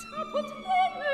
Zapotene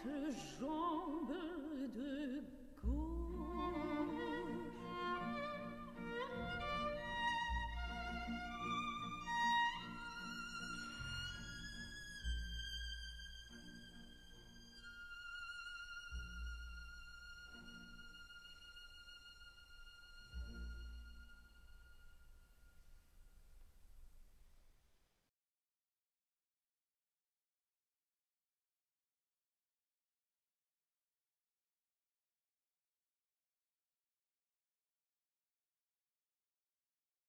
quatre jambes de